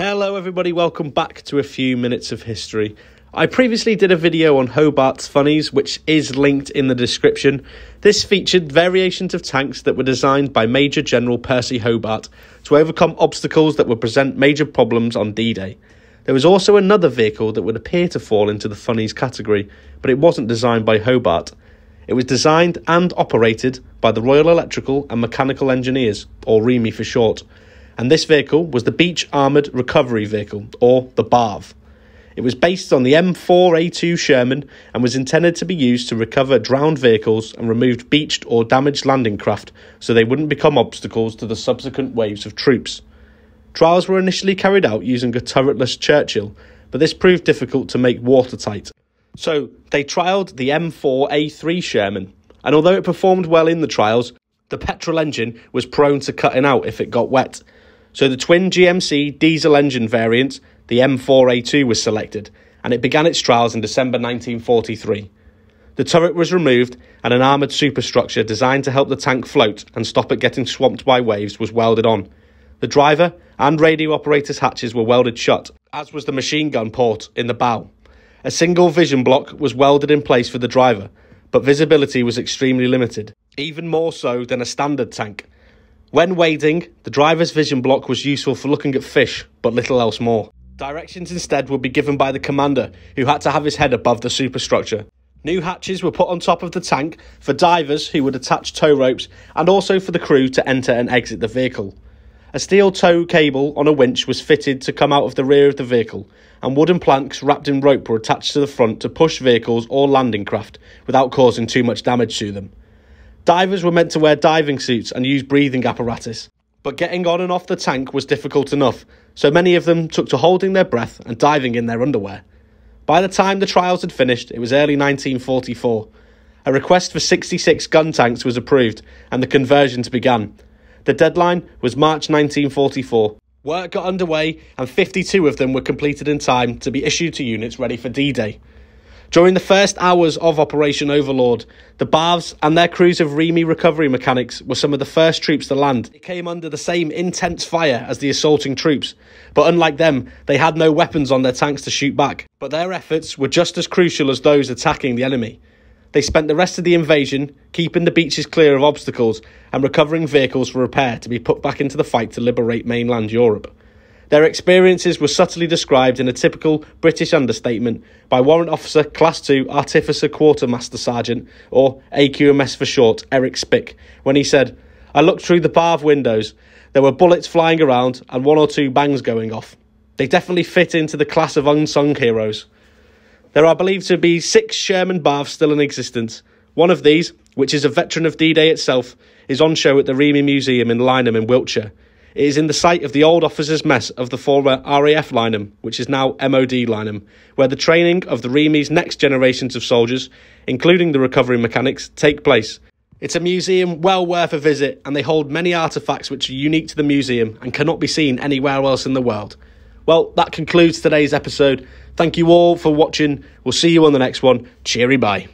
Hello, everybody. Welcome back to a few minutes of history. I previously did a video on Hobart's funnies, which is linked in the description. This featured variations of tanks that were designed by Major General Percy Hobart to overcome obstacles that would present major problems on D Day. There was also another vehicle that would appear to fall into the funnies category, but it wasn't designed by Hobart. It was designed and operated by the Royal Electrical and Mechanical Engineers, or REME for short and this vehicle was the Beach Armoured Recovery Vehicle, or the BARV. It was based on the M4A2 Sherman and was intended to be used to recover drowned vehicles and remove beached or damaged landing craft so they wouldn't become obstacles to the subsequent waves of troops. Trials were initially carried out using a turretless Churchill, but this proved difficult to make watertight. So they trialled the M4A3 Sherman, and although it performed well in the trials, the petrol engine was prone to cutting out if it got wet, so the twin GMC diesel engine variant, the M4A2, was selected, and it began its trials in December 1943. The turret was removed, and an armoured superstructure designed to help the tank float and stop it getting swamped by waves was welded on. The driver and radio operator's hatches were welded shut, as was the machine gun port in the bow. A single vision block was welded in place for the driver, but visibility was extremely limited, even more so than a standard tank, when wading, the driver's vision block was useful for looking at fish, but little else more. Directions instead would be given by the commander, who had to have his head above the superstructure. New hatches were put on top of the tank for divers who would attach tow ropes and also for the crew to enter and exit the vehicle. A steel tow cable on a winch was fitted to come out of the rear of the vehicle, and wooden planks wrapped in rope were attached to the front to push vehicles or landing craft without causing too much damage to them. Divers were meant to wear diving suits and use breathing apparatus. But getting on and off the tank was difficult enough, so many of them took to holding their breath and diving in their underwear. By the time the trials had finished, it was early 1944. A request for 66 gun tanks was approved and the conversions began. The deadline was March 1944. Work got underway and 52 of them were completed in time to be issued to units ready for D Day. During the first hours of Operation Overlord, the BARVs and their crews of REME recovery mechanics were some of the first troops to land. They came under the same intense fire as the assaulting troops, but unlike them, they had no weapons on their tanks to shoot back. But their efforts were just as crucial as those attacking the enemy. They spent the rest of the invasion keeping the beaches clear of obstacles and recovering vehicles for repair to be put back into the fight to liberate mainland Europe. Their experiences were subtly described in a typical British understatement by Warrant Officer Class 2 Artificer Quartermaster Sergeant, or AQMS for short, Eric Spick, when he said, I looked through the BARV windows. There were bullets flying around and one or two bangs going off. They definitely fit into the class of unsung heroes. There are believed to be six Sherman BARVs still in existence. One of these, which is a veteran of D Day itself, is on show at the REME Museum in Lyneham in Wiltshire. It is in the site of the old officers' mess of the former RAF Lyneham, which is now MOD Lyneham, where the training of the REME's next generations of soldiers, including the recovery mechanics, take place. It's a museum well worth a visit, and they hold many artefacts which are unique to the museum and cannot be seen anywhere else in the world. Well, that concludes today's episode. Thank you all for watching. We'll see you on the next one. Cheery bye.